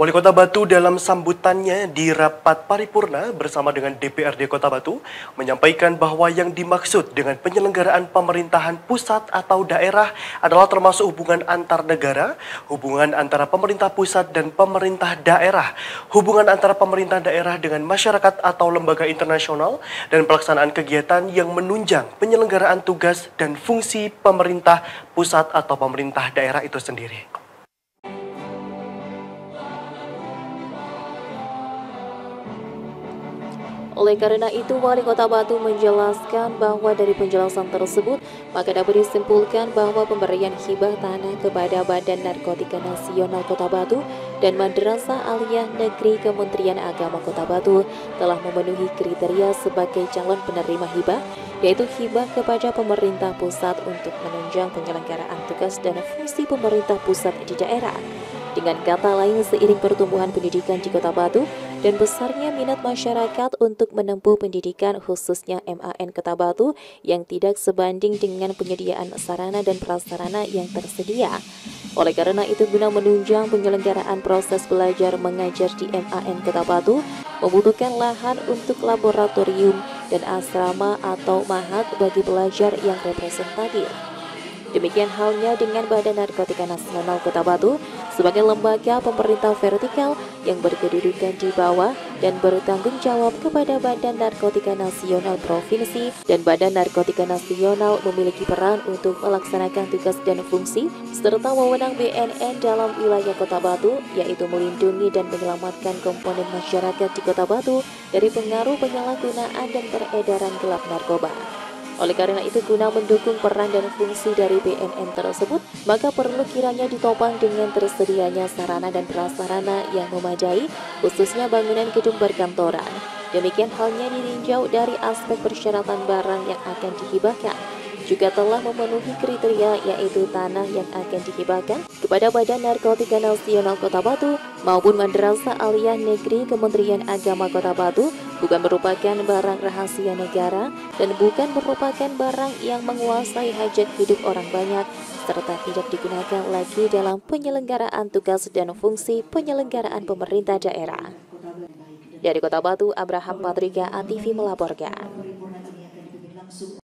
Wali Kota Batu dalam sambutannya di rapat paripurna bersama dengan DPRD Kota Batu menyampaikan bahwa yang dimaksud dengan penyelenggaraan pemerintahan pusat atau daerah adalah termasuk hubungan antar negara, hubungan antara pemerintah pusat dan pemerintah daerah, hubungan antara pemerintah daerah dengan masyarakat atau lembaga internasional, dan pelaksanaan kegiatan yang menunjang penyelenggaraan tugas dan fungsi pemerintah pusat atau pemerintah daerah itu sendiri. Oleh karena itu, Wali Kota Batu menjelaskan bahwa dari penjelasan tersebut, maka dapat disimpulkan bahwa pemberian hibah tanah kepada Badan Narkotika Nasional Kota Batu dan Madrasah Aliyah Negeri Kementerian Agama Kota Batu telah memenuhi kriteria sebagai calon penerima hibah, yaitu hibah kepada pemerintah pusat untuk menunjang penyelenggaraan tugas dan fungsi pemerintah pusat di daerah. Dengan kata lain, seiring pertumbuhan pendidikan di Kota Batu dan besarnya minat masyarakat untuk menempuh pendidikan khususnya MAN Kota Batu yang tidak sebanding dengan penyediaan sarana dan prasarana yang tersedia. Oleh karena itu, guna menunjang penyelenggaraan proses belajar mengajar di MAN Kota Batu, membutuhkan lahan untuk laboratorium dan asrama atau mahat bagi pelajar yang representatif. Demikian halnya dengan Badan Narkotika Nasional Kota Batu sebagai lembaga pemerintah vertikal yang berkedudukan di bawah dan bertanggung jawab kepada Badan Narkotika Nasional Provinsi dan Badan Narkotika Nasional memiliki peran untuk melaksanakan tugas dan fungsi serta wewenang BNN dalam wilayah Kota Batu yaitu melindungi dan menyelamatkan komponen masyarakat di Kota Batu dari pengaruh penyalahgunaan dan peredaran gelap narkoba. Oleh karena itu, guna mendukung peran dan fungsi dari BNN tersebut, maka perlu kiranya ditopang dengan tersedianya sarana dan prasarana yang memadai, khususnya bangunan gedung berkantoran. Demikian halnya dininjau dari aspek persyaratan barang yang akan dihibahkan, juga telah memenuhi kriteria yaitu tanah yang akan dihibahkan kepada Badan Narkotika Nasional Kota Batu maupun Madrasah Aliyah Negeri Kementerian Agama Kota Batu bukan merupakan barang rahasia negara dan bukan merupakan barang yang menguasai hajat hidup orang banyak serta tidak digunakan lagi dalam penyelenggaraan tugas dan fungsi penyelenggaraan pemerintah daerah. Dari Kota Batu, Abraham Patrika ATV melaporkan.